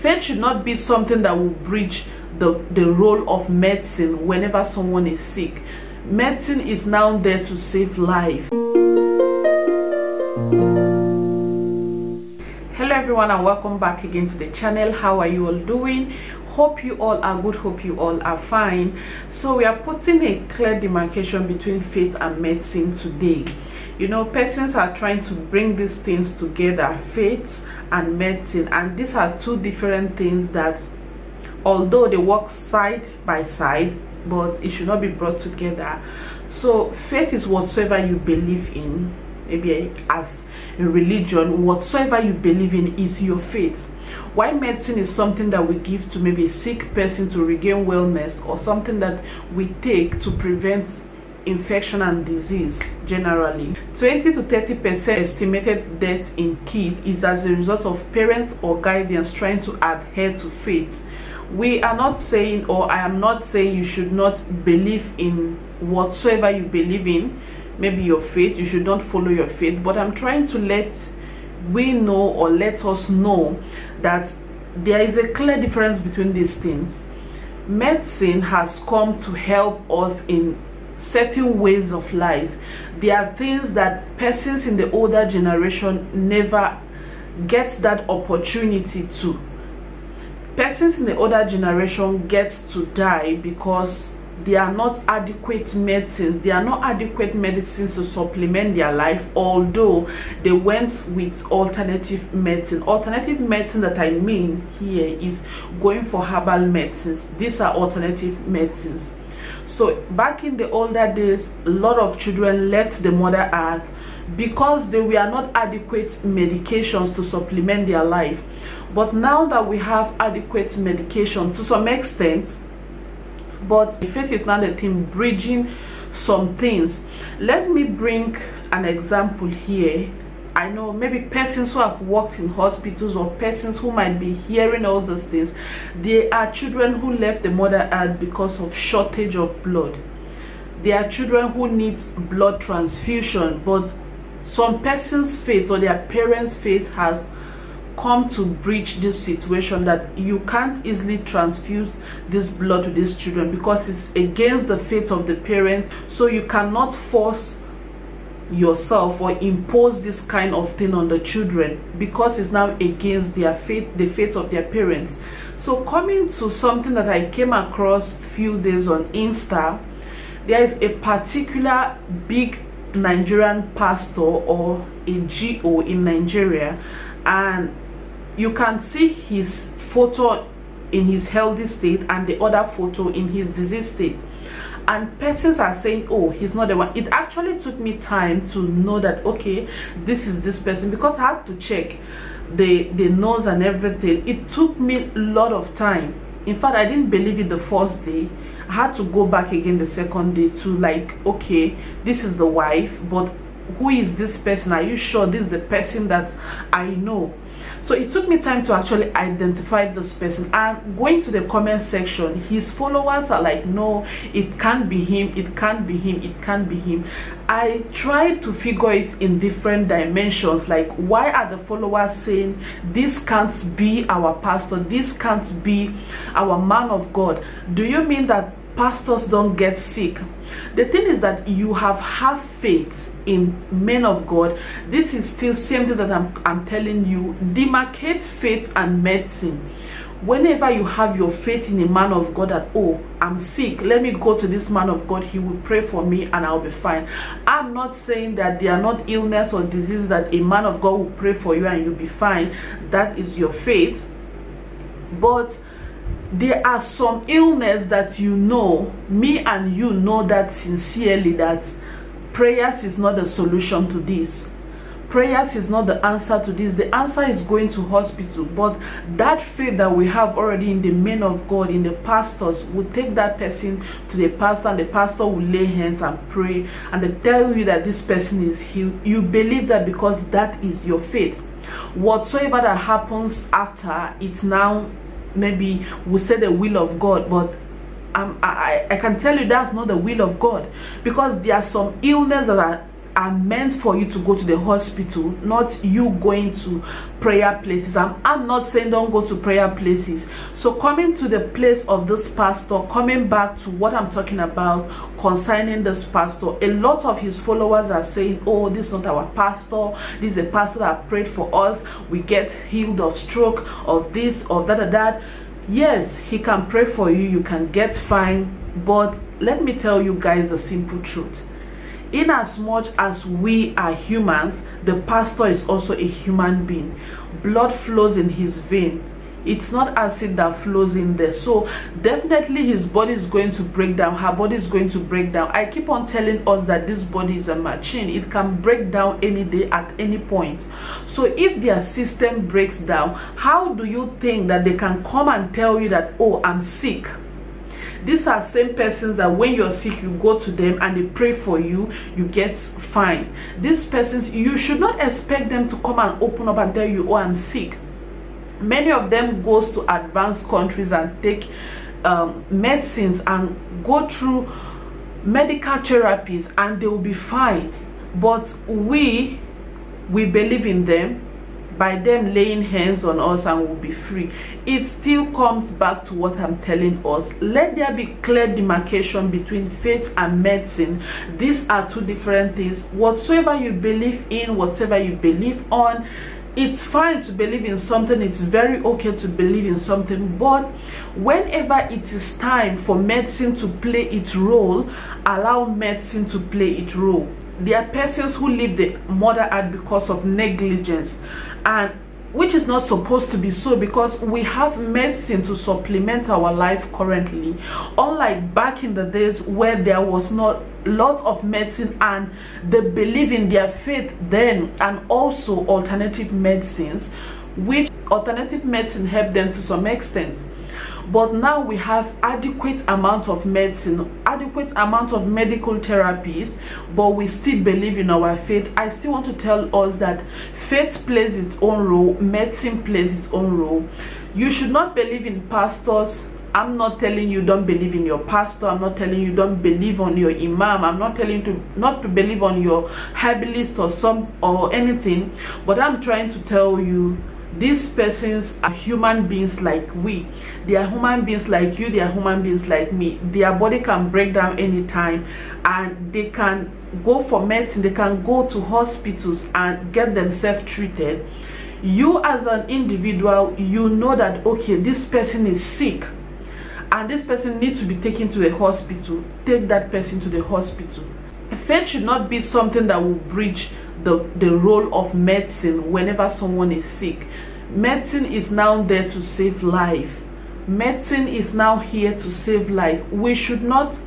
faith should not be something that will breach the the role of medicine whenever someone is sick. Medicine is now there to save life. Hello everyone and welcome back again to the channel. How are you all doing hope you all are good. Hope you all are fine. So we are putting a clear demarcation between faith and medicine today. You know persons are trying to bring these things together faith and medicine. And these are two different things that although they work side by side but it should not be brought together. So faith is whatsoever you believe in maybe as a religion whatsoever you believe in is your faith. Why medicine is something that we give to maybe a sick person to regain wellness or something that we take to prevent infection and disease generally? 20 to 30 percent estimated death in kids is as a result of parents or guardians trying to adhere to faith. We are not saying or i am not saying you should not believe in whatsoever you believe in maybe your faith you should not follow your faith but i'm trying to let we know or let us know that there is a clear difference between these things. Medicine has come to help us in certain ways of life. There are things that persons in the older generation never get that opportunity to. Persons in the older generation get to die because they are not adequate medicines. They are not adequate medicines to supplement their life although they went with alternative medicine. Alternative medicine that i mean here is going for herbal medicines. These are alternative medicines. So back in the older days a lot of children left the mother earth because they were not adequate medications to supplement their life. But now that we have adequate medication to some extent but faith is not a thing bridging some things. Let me bring an example here. I know maybe persons who have worked in hospitals or persons who might be hearing all those things there are children who left the mother earth because of shortage of blood. There are children who need blood transfusion but some persons faith or their parents faith has come to breach this situation that you can't easily transfuse this blood to these children because it's against the faith of the parents so you cannot force yourself or impose this kind of thing on the children because it's now against their faith the faith of their parents. So coming to something that i came across few days on insta there is a particular big nigerian pastor or a go in nigeria and you can see his photo in his healthy state and the other photo in his disease state. And persons are saying oh he's not the one. It actually took me time to know that okay this is this person because i had to check the the nose and everything. It took me a lot of time. In fact i didn't believe it the first day. I had to go back again the second day to like okay this is the wife but who is this person? Are you sure this is the person that i know? So it took me time to actually identify this person. And going to the comment section his followers are like no it can't be him it can't be him it can't be him. I tried to figure it in different dimensions like why are the followers saying this can't be our pastor this can't be our man of god? Do you mean that pastors don't get sick. The thing is that you have have faith in men of god. This is still same thing that i'm, I'm telling you. Demarcate faith and medicine. Whenever you have your faith in a man of god that oh i'm sick let me go to this man of god. He will pray for me and i'll be fine. I'm not saying that there are not illness or disease that a man of god will pray for you and you'll be fine. That is your faith. But there are some illness that you know me and you know that sincerely that prayers is not the solution to this. Prayers is not the answer to this. The answer is going to hospital but that faith that we have already in the men of god in the pastors will take that person to the pastor and the pastor will lay hands and pray and they tell you that this person is healed. You believe that because that is your faith. Whatsoever that happens after it's now maybe we say the will of God, but um, I, I can tell you that's not the will of God. Because there are some illness that are are meant for you to go to the hospital not you going to prayer places. I'm, I'm not saying don't go to prayer places. So coming to the place of this pastor coming back to what i'm talking about concerning this pastor a lot of his followers are saying oh this is not our pastor. This is a pastor that prayed for us. We get healed of stroke of this of that or that. Yes he can pray for you. You can get fine. But let me tell you guys the simple truth in as much as we are humans the pastor is also a human being. Blood flows in his vein. It's not acid that flows in there. So definitely his body is going to break down. Her body is going to break down. I keep on telling us that this body is a machine. It can break down any day at any point. So if their system breaks down how do you think that they can come and tell you that oh i'm sick these are same persons that when you're sick you go to them and they pray for you you get fine. These persons you should not expect them to come and open up and tell you oh i'm sick. Many of them goes to advanced countries and take um, medicines and go through medical therapies and they will be fine. But we we believe in them by them laying hands on us and we'll be free. It still comes back to what i'm telling us. Let there be clear demarcation between faith and medicine. These are two different things. Whatsoever you believe in whatever you believe on it's fine to believe in something it's very okay to believe in something but whenever it is time for medicine to play its role allow medicine to play its role. There are persons who leave the mother earth because of negligence and which is not supposed to be so because we have medicine to supplement our life currently. Unlike back in the days where there was not lot of medicine and they believe in their faith then and also alternative medicines which alternative medicine help them to some extent but now we have adequate amount of medicine adequate amount of medical therapies but we still believe in our faith i still want to tell us that faith plays its own role medicine plays its own role you should not believe in pastors I'm not telling you don't believe in your pastor. I'm not telling you don't believe on your imam. I'm not telling you to not to believe on your herbalist or some or anything. But I'm trying to tell you these persons are human beings like we. They are human beings like you they are human beings like me. Their body can break down anytime and they can go for medicine they can go to hospitals and get themselves treated. You as an individual you know that okay this person is sick and this person needs to be taken to the hospital. Take that person to the hospital. Faith should not be something that will bridge the, the role of medicine whenever someone is sick. Medicine is now there to save life. Medicine is now here to save life. We should not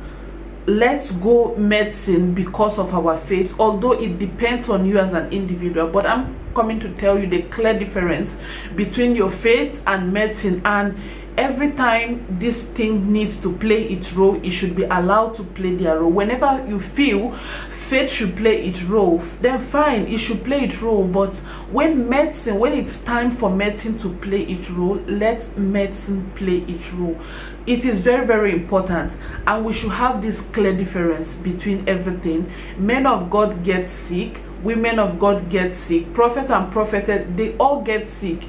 let go medicine because of our faith although it depends on you as an individual but i'm coming to tell you the clear difference between your faith and medicine and every time this thing needs to play its role it should be allowed to play their role. Whenever you feel faith should play its role then fine it should play its role. But when medicine when it's time for medicine to play its role let medicine play its role. It is very very important. And we should have this clear difference between everything. Men of god get sick women of god get sick. Prophet and prophetess they all get sick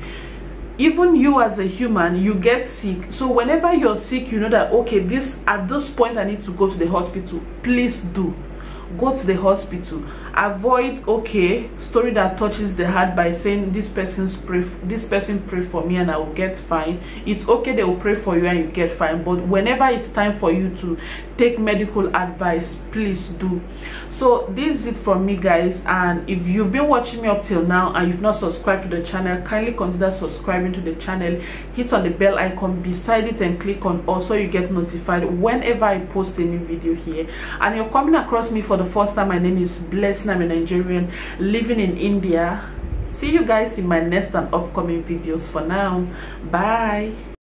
even you as a human you get sick. So whenever you're sick you know that okay this at this point i need to go to the hospital. Please do go to the hospital avoid okay story that touches the heart by saying this person's pray this person pray for me and i will get fine. It's okay they will pray for you and you get fine but whenever it's time for you to take medical advice please do. So this is it from me guys and if you've been watching me up till now and you've not subscribed to the channel kindly consider subscribing to the channel. Hit on the bell icon beside it and click on also you get notified whenever i post a new video here. And you're coming across me for the first time my name is blessing I'm a Nigerian living in India. See you guys in my next and upcoming videos. For now, bye.